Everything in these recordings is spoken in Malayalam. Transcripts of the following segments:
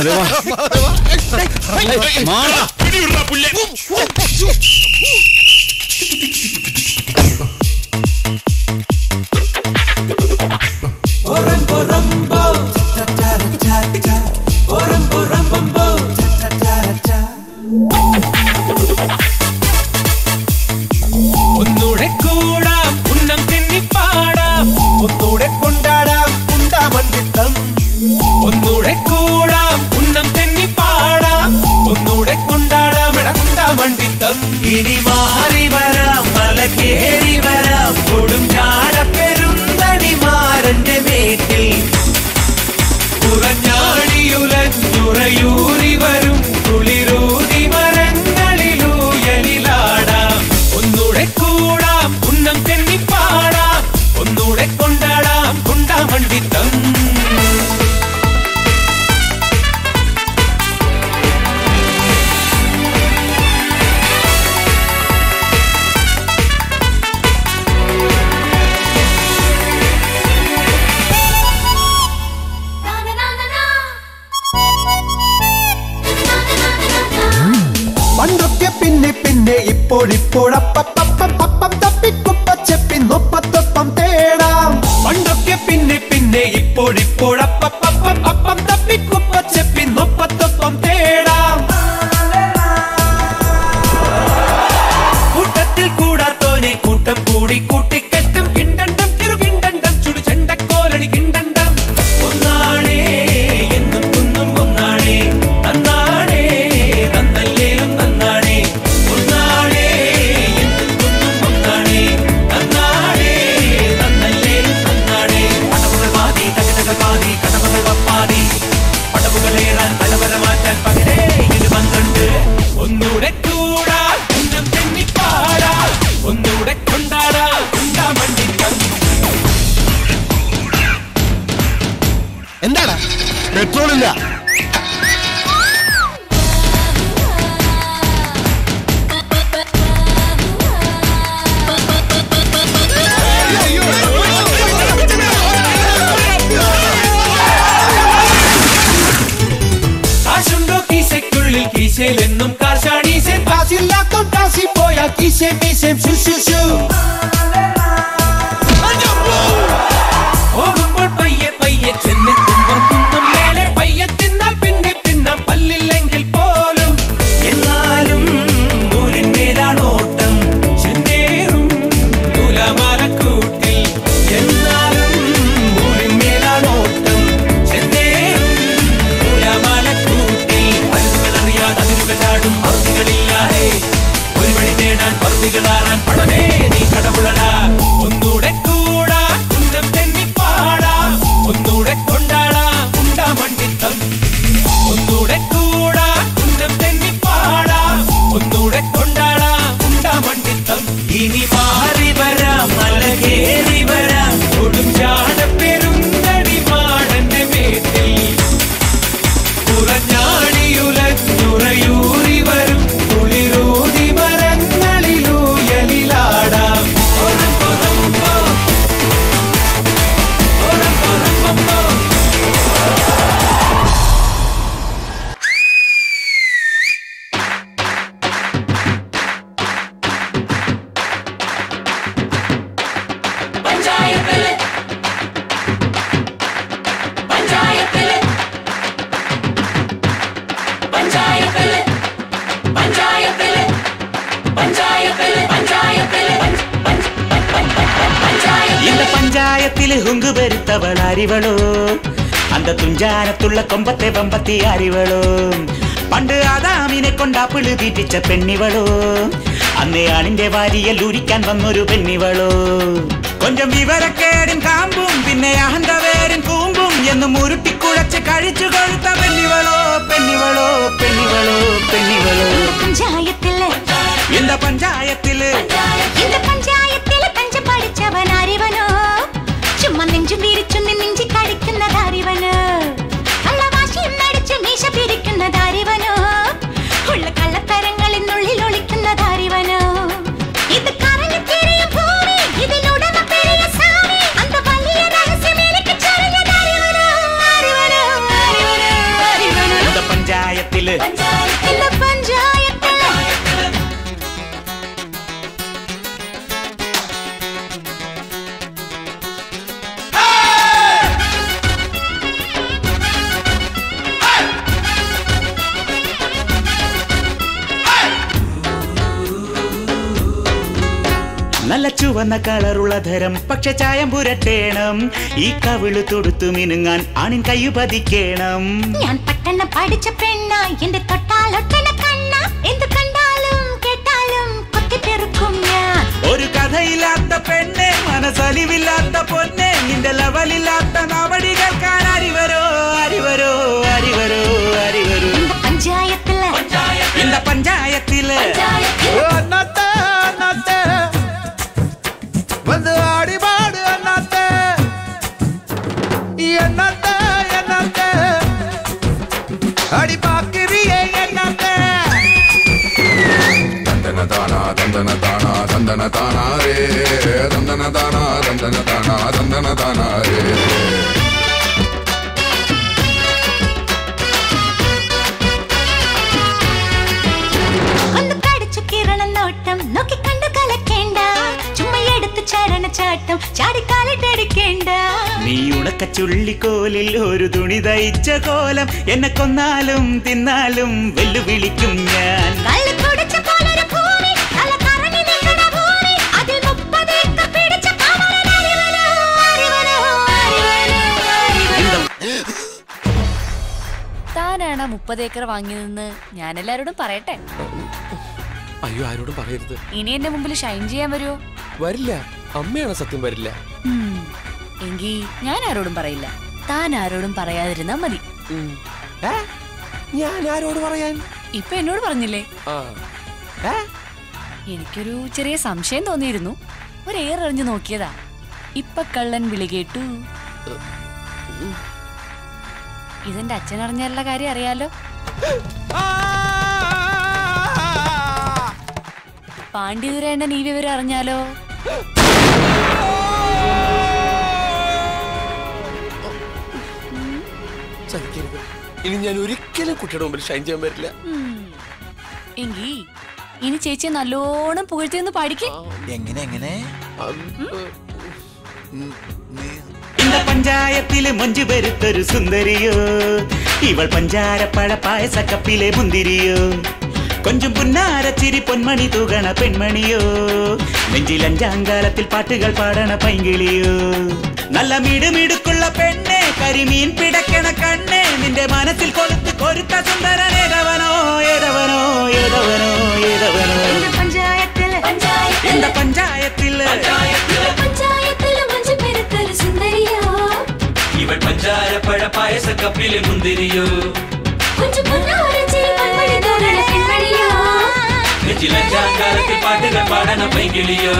மதுவா மதுவா மாமா பிடி விடுறா புள்ளே ജനിച്ച പെണ്ണിവളോ? അന്നയാളിന്റെ വാരിയൽ ഉരിക്കാൻ വന്നൊരു പെണ്ണിവളോ? കൊഞ്ചം വിവരക്കേടിൻ കാമ്പും പിന്നെ അഹന്തവേരിൻ കൂമ്പും എന്ന് മുരുട്ടിക്കുഴച്ച് കഴിച്ചു കൊടുത്ത പെണ്ണിവളോ പെണ്ണിവളോ പെണ്ണിവളോ പെണ്ണിവളോ. പഞ്ചായത്തിൽ. എന്താ പഞ്ചായത്തിൽ? പഞ്ചായത്തിൽ ചുവന്ന കളറുള്ള ധരം പക്ഷെ ചായം പുരട്ടേണം ഈ കവിളു തൊടുത്തു മിനുങ്ങാൻ ആണിൻ കയ്യു പതിക്കേണം ഞാൻ പെട്ടെന്ന് പഠിച്ച പെണ്ണ എന്റെ തൊട്ടാലൊട്ടന കണ്ണ എന്ത് കണ്ടാലും കേട്ടാലും കൊത്തിപ്പെറുക്കും ഞാൻ ഒരു കഥയില്ലാത്ത പെണ്ണെ മനസ്സലിവില്ലാത്ത പൊന്നെ നിന്റെ ലെവലില്ലാത്ത നടപടികൾ കാണാരിവരോ അരിവരോ അരിവരോ അരിവരോ പഞ്ചായത്തില് പഞ്ചായത്തില് என்னத்த என்னத்த? அடி பாக்குறியே என்னத்த? தந்தன தானா தந்தன தானா தந்தன தானா ரே. தந்தன தானா தந்தன தானா தந்தன தானா ரே. നീ ഉണക്ക ചുള്ളിക്കോലിൽ ഒരു തുണി തയ്ച്ച കോലം. എന്നെ കൊന്നാലും തിന്നാലും വെല്ലുവിളിക്കും ഞാൻ. താനാണ് മുപ്പത് ഏക്കർ വാങ്ങിയതെന്ന് ഞാൻ എല്ലാരോടും പറയട്ടെ? അയ്യോ ആരോടും പറയരുത്. ഇനി എന്റെ മുമ്പിൽ ഷൈൻ ചെയ്യാൻ വരുമോ വരില്ല. അമ്മയാണ് സത്യം വരില്ല? എങ്കി ഞാൻ ആരോടും പറയില്ല. താൻ ആരോടും പറയാതിരുന്നാ മതി. ഞാൻ ആരോട് പറയാൻ? ഇപ്പൊ എന്നോട് പറഞ്ഞില്ലേ? എനിക്കൊരു ചെറിയ സംശയം തോന്നിയിരുന്നു. ഒരു എറിഞ്ഞു നോക്കിയതാ. ഇപ്പൊ കള്ളൻ വിളി കേട്ടു. ഇതെന്റെ അച്ഛൻ അറിഞ്ഞാലുള്ള കാര്യം അറിയാലോ. പാണ്ഡിതുരേണ്ണൻ ഈ വിവരം അറിഞ്ഞാലോ? ഇനി ഞാൻ ഒരിക്കലും കുട്ടിയുടെ മുമ്പിൽ ഷൈൻ ചെയ്യാൻ പറ്റില്ല. എങ്കി ഇനി ചേച്ചി നല്ലോണം പുകഴ്ത്തിയെന്ന് പഠിക്കേ എങ്ങനെ എങ്ങനെ? പഞ്ചായത്തിലെ മഞ്ജു പെരുത്തൊരു സുന്ദരിയോ? ഇവൾ പഞ്ചാരപ്പഴ പായസക്കപ്പിലെ മുന്തിരിയോ? കൊഞ്ചും പുന്നാര ചിരി പൊന്മണി തൂകണ പെൺമണിയോ? നെഞ്ചിൽ അഞ്ചാങ്കാലത്തിൽ പാട്ടുകൾ പാടണ പൈങ്കിളിയോ? നല്ല മിടുമിടുക്കുള്ള പെണ്ണെ കരിമീൻ പിടക്കണ കണ്ണേ നിന്റെ മനസ്സിൽ കൊളുത്ത് കൊരുത്ത സുന്ദരൻ ഏതവനോ ഏതവനോ ഏതവനോ ഏതവനോ പഞ്ചായത്തിൽ എന്റെ പഞ്ചായത്തിൽ ഇവൾ പഞ്ചാര പഴ പായസ കപ്പിലെ മുന്തിരിയോ നെഞ്ചിലെ പാട്ടുകൾ പാടണ പൈകിളിയോ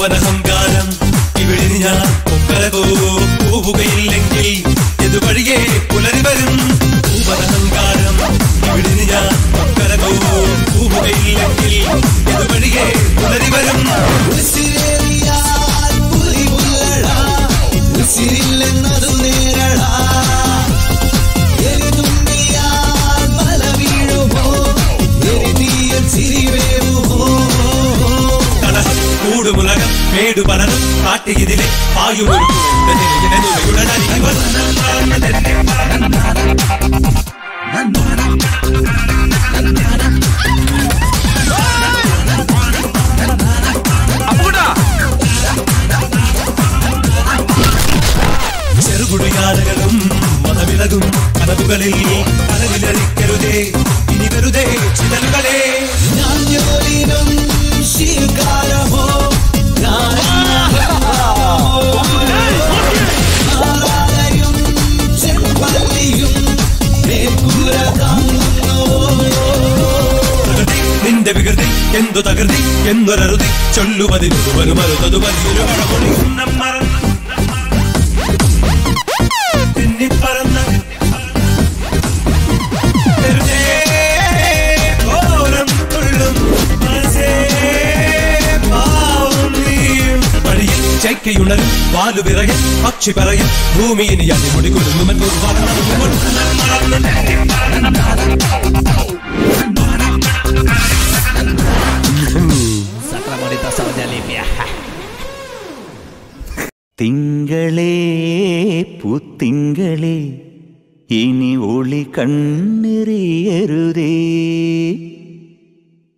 when I'm. ചേക്കയുണരും വാലുവിറയും പക്ഷി പറയും ഭൂമിയിൽ അടിമുടി കുടുങ്ങുമെന്ന് തിങ്കളേ പുത്തിങ്കളേ ഇനി ഒളി കണ്ണെറിയരുതേ.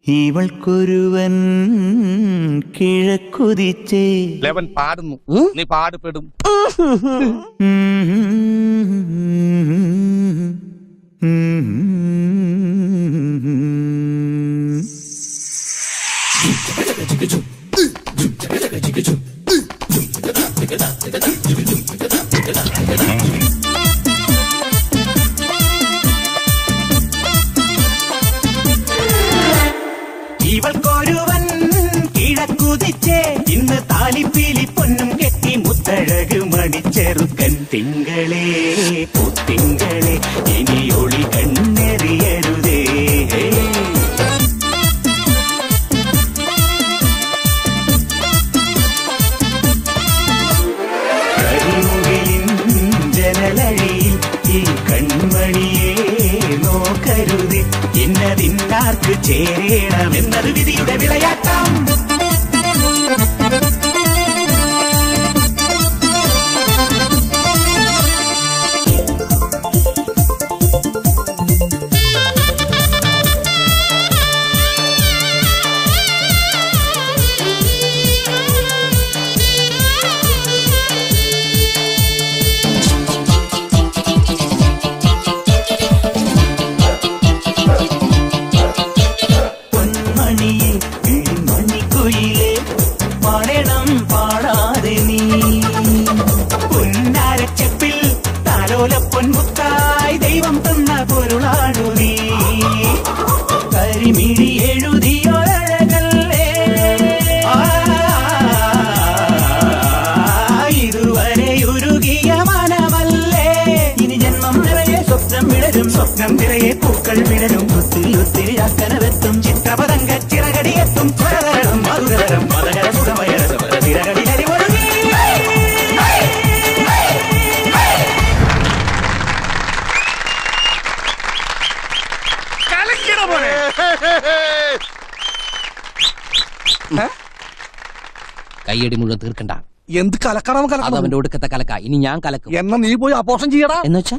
ഇവൾക്കൊരുവൻ കിഴക്കുതിച്ചേ ലെവൻ പാടുന്നു നീ പാടുപെടും ഇവൾക്കൊരുവൻ മുത്തഴക് മണിച്ചെറുക്കൻ തിങ്കളേ പൂത്തിങ്കളെ ഇനി ഒളി കണ്ണെറിയരുതേ. കരിമുകിലിൻ ഈ ഇന്നതിന്നാർക്ക് ചേരണമെന്നത് വിധിയുടെ വിളയാട്ടം തീർക്കണ്ട. എന്ത് കലക്കണം അത് കലക്കണം. അവന്റെ ഒടുക്കത്തെ കലക്ക. ഇനി ഞാൻ കലക്കും. എന്നാ നീ പോയി അപോഷം ചെയ്യടാ. എന്ന് വെച്ചാ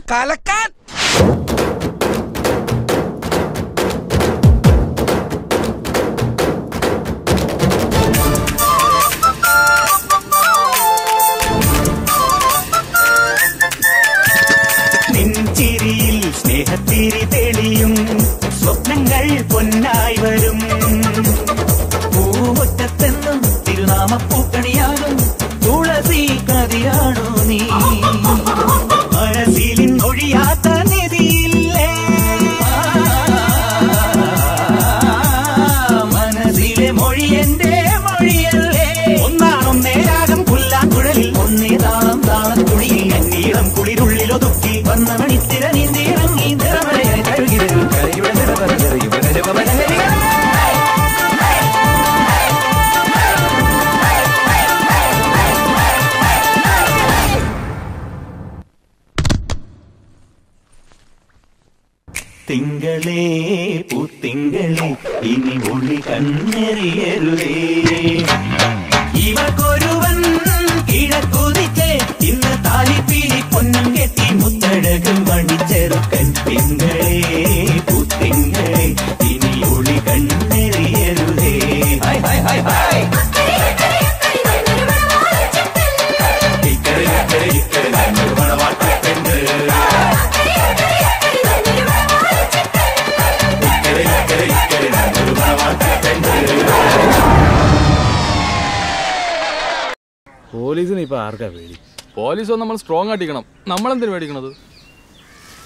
പോലീസ് നമ്മൾ സ്ട്രോങ് നമ്മൾ നമ്മളെന്തിനു മേടിക്കണത്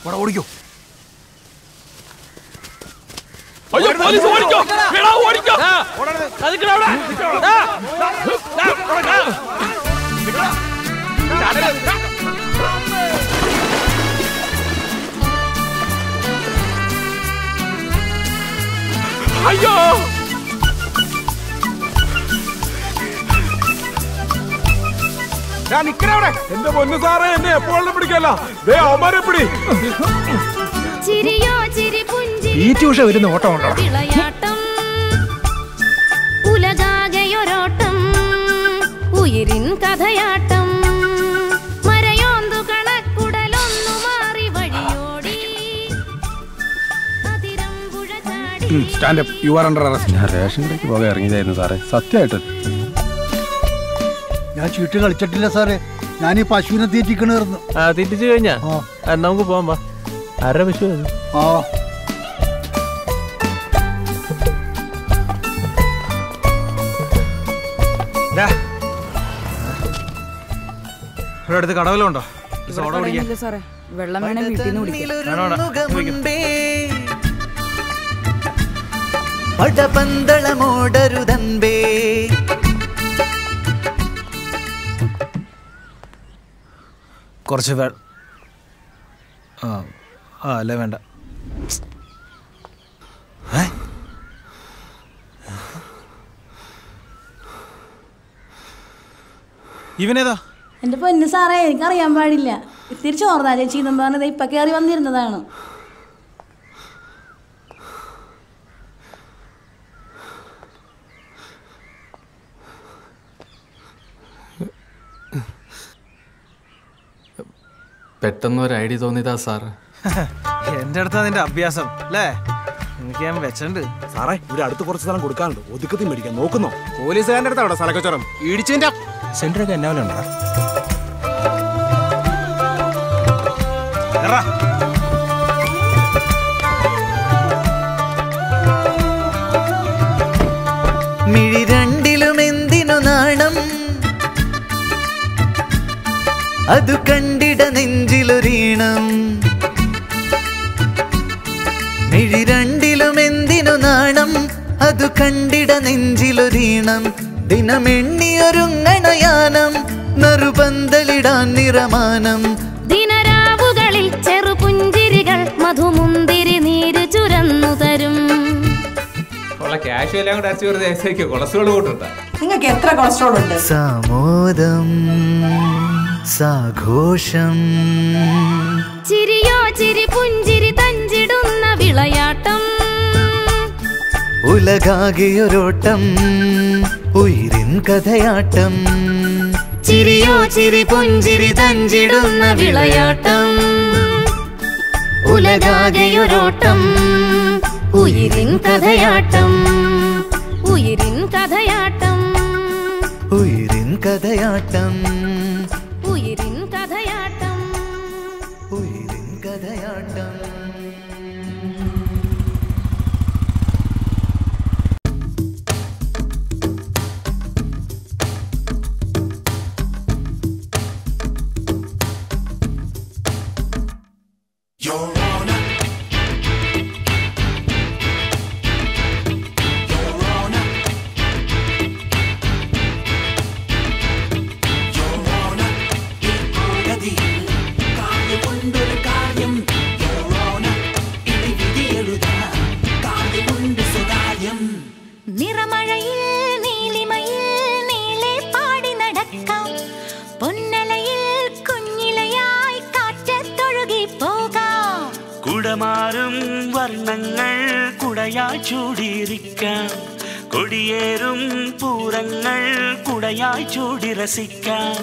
ഇവിടെ ഓടിക്കോ. അയ്യോ പോലീസ് ഓടിക്കോ. എടാ, ഓടിക്കോ. അതിക്കടാ അവിടെ. ദാ. ദാ, ദാ. അയ്യോ. ഞാൻ നിക്കണവിടെ എന്റെ പൊന്നു സാറേ എന്നെ എപ്പോഴും പിടിക്കല്ല ദേ അവന്മാരെ പിടി. ചിരിയോ ചിരി പുഞ്ചി ഈ ട്യൂഷൻ വരുന്ന ഓട്ടം ഉണ്ടോ? വിളയാട്ടം. ഉലകാകയൊരോട്ടം. ഉയിരിൻ കഥയാട്ടം. മരയോന്തു കണക്കുടലൊന്നു മാറി വഴിയോടി. അതിരമ്പുഴ ചാടി. Stand up you are under arrest ഞാൻ റേഷൻ കടയ്ക്ക് പോകാൻ ഇറങ്ങിയതായിരുന്നു സാറേ. സത്യമായിട്ട്. ഞാൻ ചീട്ട് കളിച്ചിട്ടില്ല സാറേ. ഞാൻ ഈ പശുവിനെ തീറ്റിക്കണായിരുന്നു. ആ തീറ്റിച്ചു കഴിഞ്ഞാ? എന്നാ നമുക്ക് പോവാൻ വാ. ആരുടെ പശു? ആ. ഇവിടെ അടുത്ത് കടവലുണ്ടോ സോഡ കുടിക്കാൻ. സാറേ. വെള്ളം വേണേ വീട്ടിൽ നിന്ന് കുടിക്കാം. വേണോ, കുറച്ച് വേ ആ ആ അല്ലേ വേണ്ട? ഇവനേതാ? എന്റെ പൊന്ന് സാറേ എനിക്കറിയാൻ പാടില്ല. ഇത്തിരി ചോർന്നാ ചേച്ചി എന്നും പറഞ്ഞത് ഇപ്പൊ കയറി വന്നിരുന്നതാണ്. പെട്ടെന്ന് ഒരു ഐഡിയ തോന്നിയതാ സാറ്. എന്റെ അടുത്താ നിന്റെ അഭ്യാസം അല്ലേ? എനിക്ക് ഞാൻ വെച്ചിട്ടുണ്ട്. സാറേ ഇവിടെ അടുത്ത് കുറച്ച് സ്ഥലം കൊടുക്കാനുണ്ട്. ഒതുക്കത്തി മേടിക്കാൻ നോക്കുന്നോ? പോലീസുകാരന്റെ അടുത്താണോ സ്ഥലക്കച്ചവടം ഇടിച്ചതിന്റെ സെന്ററൊക്കെ എന്നാ അതു കണ്ടിട നെഞ്ചിലൊരീണം. മിഴി രണ്ടിലും എന്തിനു നാണം? അതു കണ്ടിട നെഞ്ചിലൊരീണം. ദിനമെണ്ണിയൊരുങ്ങണയാനം നറുപന്തലിടാൻ നിറമാനം. ദിനരാവുകളിൽ ചെറുപുഞ്ചിരികൾ മധുമുന്തിരി നീര് ചുരന്നു തരും. നിങ്ങൾക്ക് എത്ര കൊളസ്ട്രോൾ ഉണ്ട്? സാമോദം. സാഘോഷം ചിരിയോ ചിരി പുഞ്ചിരി തഞ്ചിടുന്ന വിളയാട്ടം. ഉലകാകിയൊരോട്ടം ഉയരിൻ കഥയാട്ടം. ചിരിയോ ചിരി പുഞ്ചിരി തഞ്ചിടുന്ന വിളയാട്ടം. ഉലകാകെയൊരോട്ടം ഉയിരിൻ കഥയാട്ടം. ഉയിരിൻ കഥയാട്ടം. ഉയിരിൻ കഥയാട്ടം. ചൂടി രസിക്കാം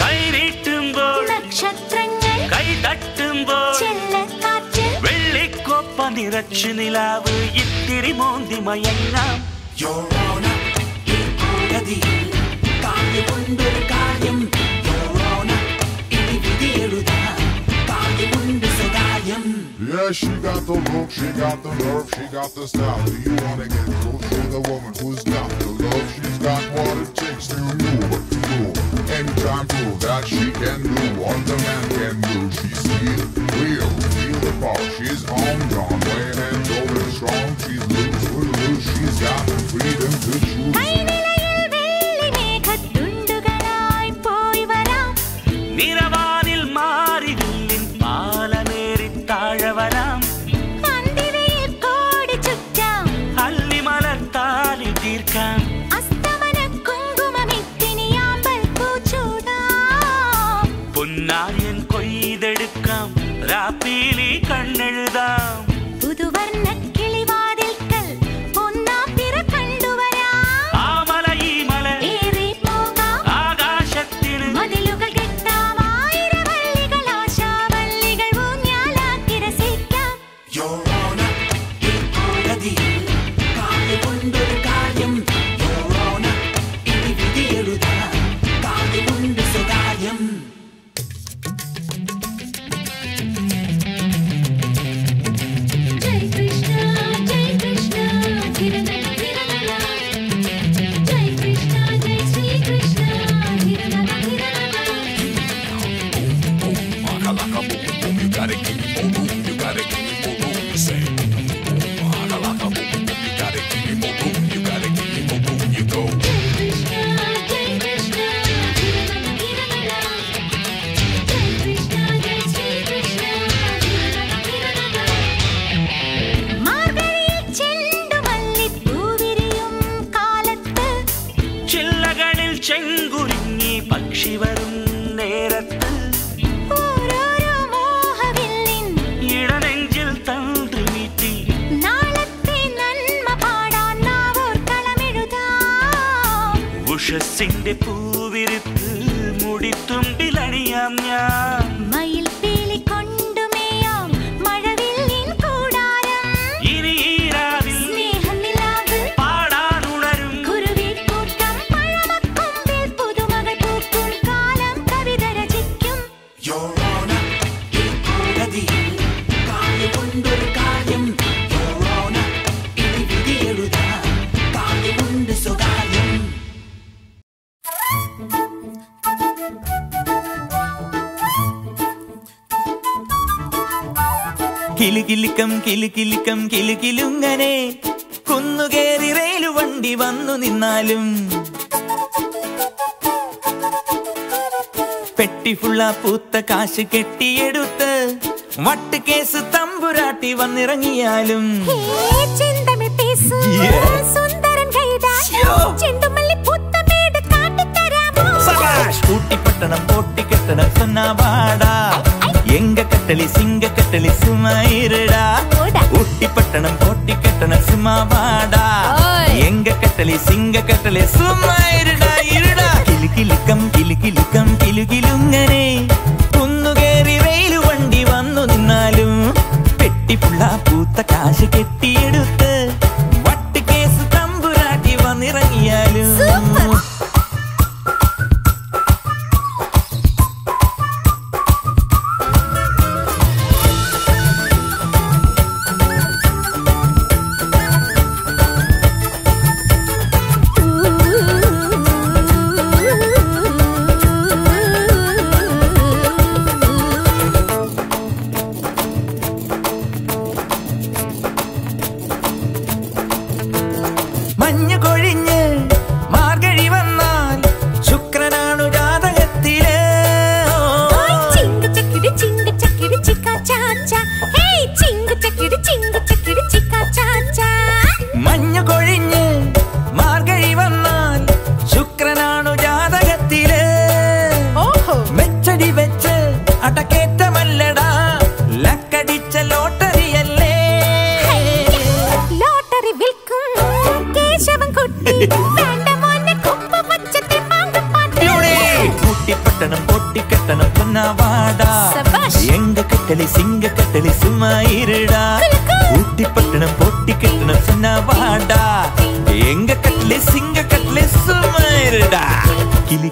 കൈനീട്ടുമ്പോൾ നക്ഷത്രങ്ങൾ കൈ തട്ടുമ്പോൾ ചെല്ലക്കാറ്റ് വെള്ളിക്കൊപ്പ നിറച്ചു നിലാവ് ഇത്തിരി മോന്തി മയങ്ങാം Yeah, she got the look, she got the nerve, she got the style. Do you wanna get close to the woman who's down to love? She's got what it takes to move, do Anytime prove that she can do What the man can do She's here, real, feel the power She's on John way and over strong She's loose, good loose She's got the freedom to choose வீரவா Kilukkam കിലു Kilukkam കിലു കിലുങ്ങനെ. കുന്നുകേറി റെയിലു വണ്ടി വന്നു നിന്നാലും. പെട്ടി ഫുള്ള പൂത്ത കാശ് കെട്ടിയെടുത്ത് വട്ടുകേസ് തമ്പുരാട്ടി വന്നിറങ്ങിയാലും. കൂട്ടിപ്പട്ടണം പൊട്ടിക്കെട്ടണം സന്നാവാടാ. எங்க கட்டளி சிங்க கட்டளி சுமயிருடா ஊட்டி பட்டணம் கோட்டி கட்டணம் சும்மா வாடா. எங்க கட்டளி சிங்க கட்டளி சுமயிருடா இருடா കിലുകിലുക്കം കിലുകിലുക്കം കിലുകിലുങ്ങനെ കുന്നുകേറി റെയിൽ വണ്ടി വന്നു നിന്നാലും പെട്ടിപ്പുള്ള പൂത്ത കാശ് കെട്ടിയെടുത്തു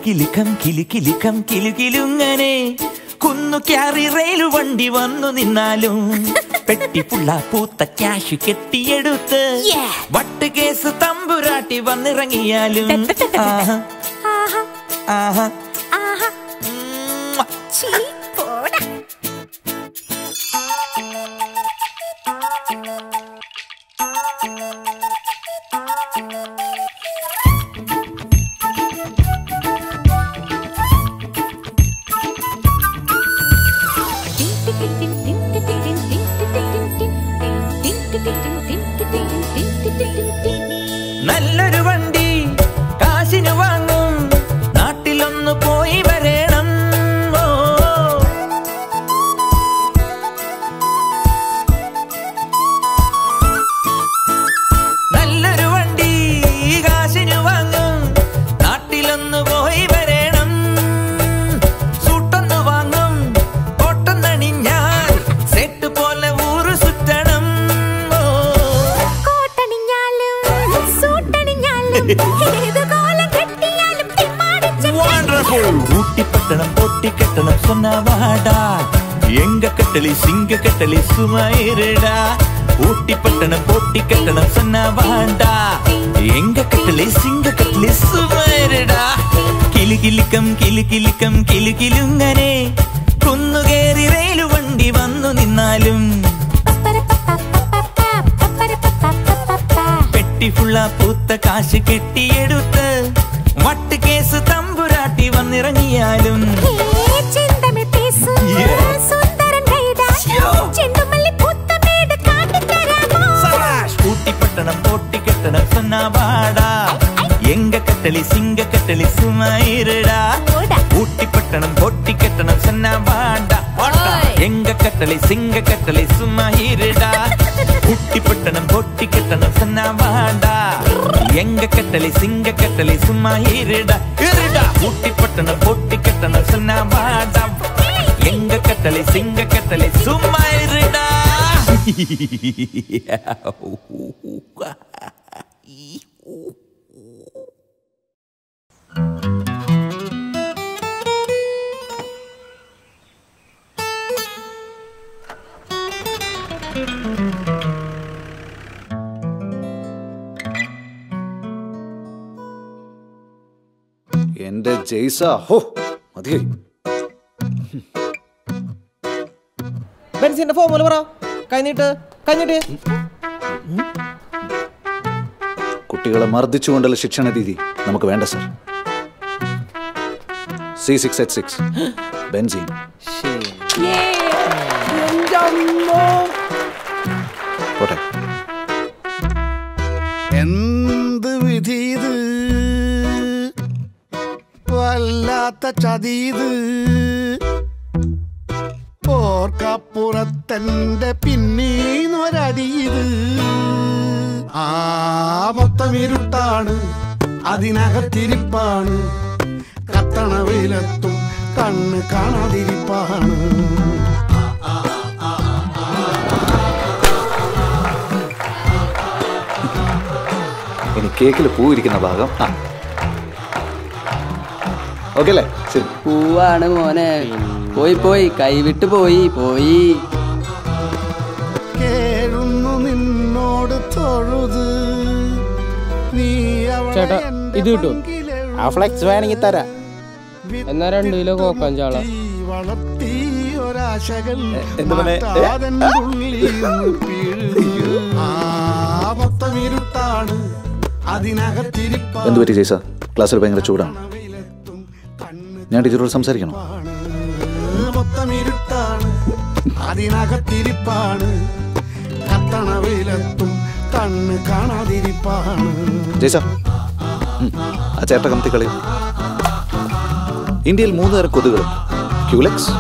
കിലി കിലു കിലുക്കം കിലു കിലി കിലുങ്ങനെ കുന്നു ക്യാറി റെയിൽ വണ്ടി വന്നു നിന്നാലും പെട്ടി പുള്ള പൂത്ത ക്യാഷ് കെട്ടിയെടുത്ത് വട്ട് കേസ് തമ്പുരാട്ടി വന്നിറങ്ങിയാലും. ആഹാ ആഹാ. எங்க கட்டளி சிங்க கட்டளி சுமாயிருடா ஊட்டிப்பட்டணம் போட்டி கட்டணம் சொன்னவாடா எங்க கட்டளி சிங்க கட்டளി സുമായിരുടാ കിലുകിലുക്കം കിലുകിലുക്കം കിലുകിലുങ്ങനെ കുന്നുകേറി റെയിലു വണ്ടി വന്നു നിന്നാലും പെട്ടി ഫുള്ള പൂത്ത കാശ് കെട്ടിയെടുത്ത് വട്ട് കേസ് തമ്പുരാട്ടി വന്നിറങ്ങിയാലും கட்டணம் சொன்னாவாடா எங்க கட்டளி சிங்க கட்டளி சுமாயிருடா ஊட்டிப்பட்டணம் போட்டி கட்டணம் சொன்னாவாடா வாடா. எங்க கட்டளை சிங்க கட்டளை சும்மா இருடா. ஊட்டிப்பட்டணம் போட்டி கட்டணம் சொன்னாவாடா எங்க கட்டளை சிங்க கட்டளை சும்மா இருடா. இருடா. ஊட்டி பட்டணம் போட்டி கட்டணம் சொன்னா வாடா. எங்க கட்டளை சிங்க கட்டளை சும்மா இருடா. എന്റെ ജെയ്സ. ഹോ മതിയായി. ബെൻസിന്റെ ഫോമുല പറ. കഴിഞ്ഞിട്ട് കഴിഞ്ഞിട്ട് കുട്ടികളെ മർദ്ദിച്ചുകൊണ്ടുള്ള ശിക്ഷണ രീതി നമുക്ക് വേണ്ട sir. C six H six benzene. പോട്ടെ. എന്ത് വിധി ഇത്? വല്ലാത്ത ചതീത് ഓർക്കപ്പുറത്തെന്റെ അതിനകത്തിരിപ്പാണ്. കത്തണ വെയിലത്തും കണ്ണ് കാണാതിരിപ്പാണ്. ഇനി കേക്കിൽ പൂവിരിക്കുന്ന ഭാഗം. ആ. ഓക്കെ അല്ലേ ശരി. പൂവാണ് മോനെ. പോയി പോയി. കൈവിട്ട് പോയി പോയി. നിന്നോട് തൊഴുത്. നീ ചേട്ടാ ഇത് കിട്ടും. ആ ഫ്ലെക്സ് വേണമെങ്കിൽ തരാം. എന്നാ രണ്ടു കിലോ കോക്കാഞ്ചാള എന്ത് പറ്റി ജയ്സ? ക്ലാസ്സിൽ ഭയങ്കര ചൂടാണ്. ഞാൻ ടീച്ചറോട് സംസാരിക്കണോ? മൊത്തം ഇരുട്ടാണ്. അതിനകത്തിരിപ്പാണ്. കത്തണ വെയിലത്തും കണ്ണ് കാണാതിരിപ്പാണ്. ജയ്സ ആ ചേട്ട കമത്തി കളി ഇന്ത്യയിൽ മൂന്ന് തരം കൊതുകുകൾ ക്യൂലക്സ്.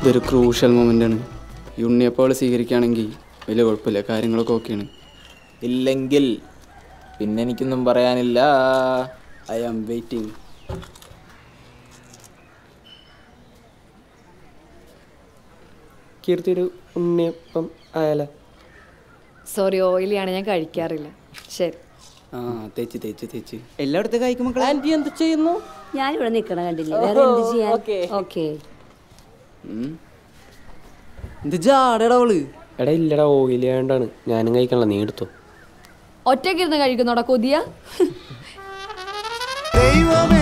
ഇതൊരു ക്രൂഷ്യൽ മൊമെന്റ് ആണ് ഈ ഉണ്ണിയപ്പോൾ സ്വീകരിക്കുകയാണെങ്കിൽ വലിയ കുഴപ്പമില്ല. കാര്യങ്ങളൊക്കെ ഓക്കെയാണ്. ഇല്ലെങ്കിൽ പിന്നെ എനിക്കൊന്നും പറയാനില്ല. ഐ ആം വെയിറ്റിംഗ് കീർത്തി ഒരു ഉണ്ണിയപ്പം ആയാലേ? സോറി ഓയിലിയാണ് ഞാൻ കഴിക്കാറില്ല. ശരി. ആ തേച്ച് തേച്ച് തേച്ച്. എല്ലായിടത്തും കഴിക്കുമ്പോൾ ആന്റി എന്ത് ചെയ്യുന്നു? ഞാൻ ഇവിടെ നിൽക്കണ കണ്ടില്ല? വേറെ എന്ത് ചെയ്യാൻ? ഓക്കെ. എന്ത് ജാടടാ അവൾ? എടാ ഇല്ലടാ ഓയിൽ വേണ്ടാണ് ഞാനും കഴിക്കണല്ലോ നീ എടുത്തോ. ഒറ്റയ്ക്കിരുന്ന് കഴിക്കുന്നോടാ കൊതിയ? ദൈവമേ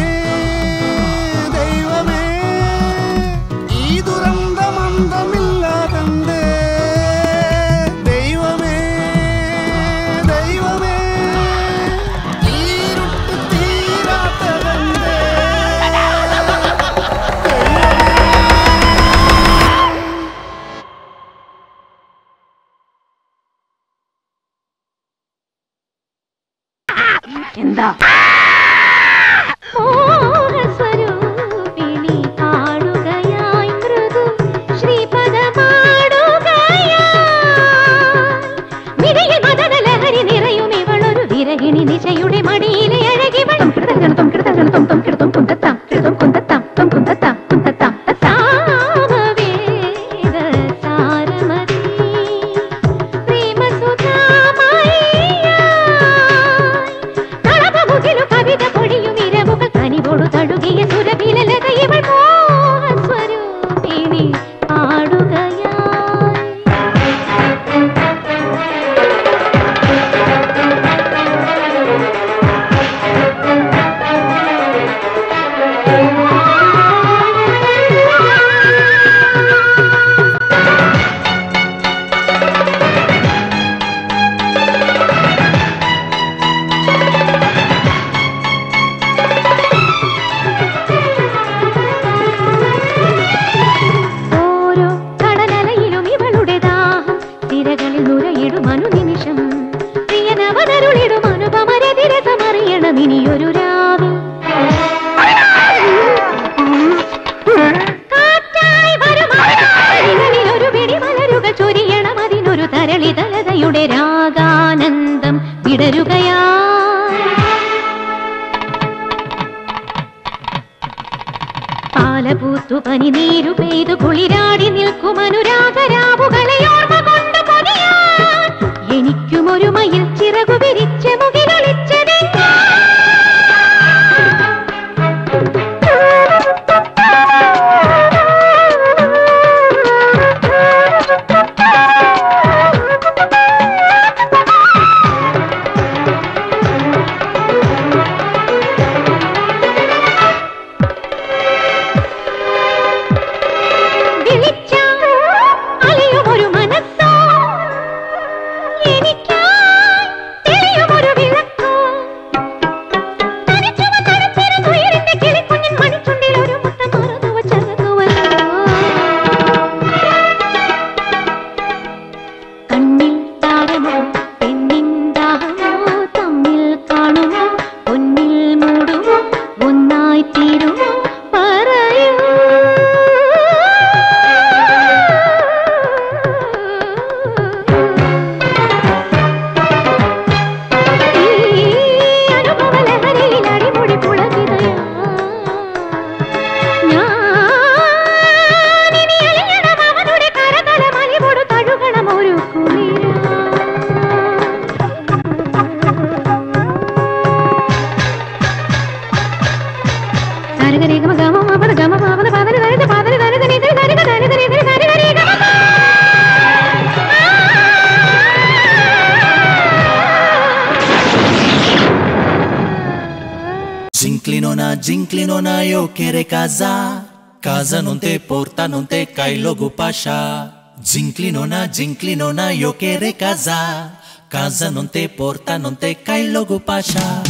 querer casar. Casa não te porta, não te cai logo pacha. Zinclinona, zinclinona, eu querer casar. Casa não te porta, não te cai logo pacha.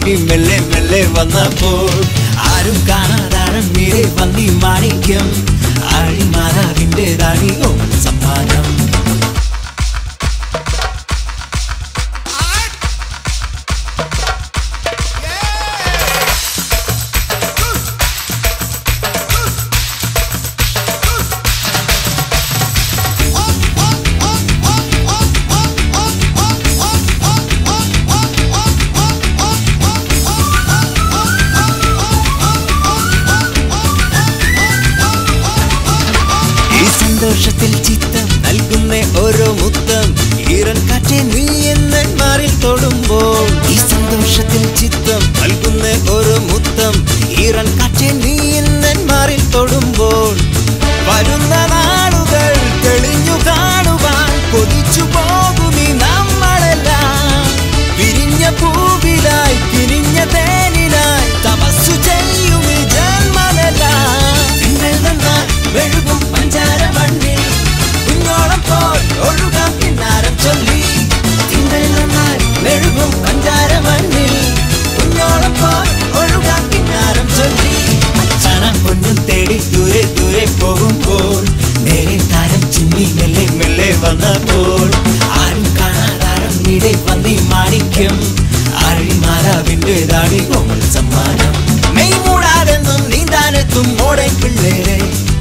തപ്പി മെല്ലെ മെല്ലെ വന്നപ്പോൾ ആരും കാണാതാണ് മീരെ വന്നി മാണിക്യം. ആഴിമാതാവിന്റെ ദാനിയോ സമ്മാനം. கொண்டாடி கோமல் சம்மானம். மெய் மூடாதென்றும் நீந்தானெத்தும் ஓடை பிள்ளேரே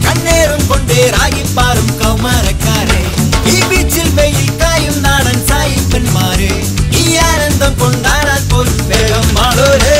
கண்ணேறும் கொண்டே ராகி பாரும் கௌமாரக்காரே. இப்பீச்சில் வெயில் காயும் நாடன் சாயி பெண்மாறு ஈ ஆனந்தம் கொண்டாடால் போல் வேகம் மாளோரே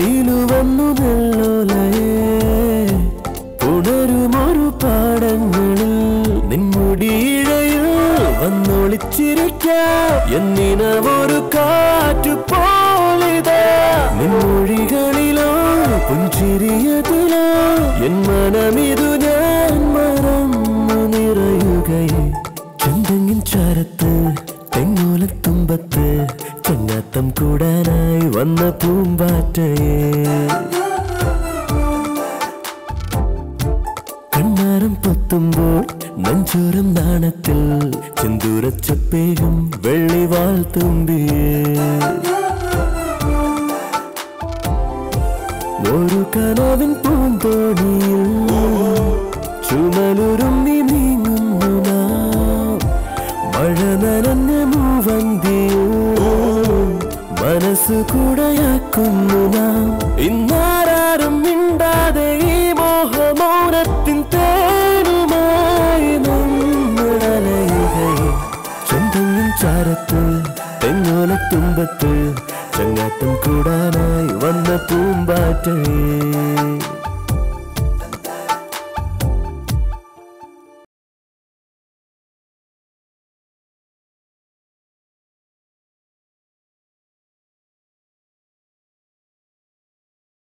കരയിലുവന്നു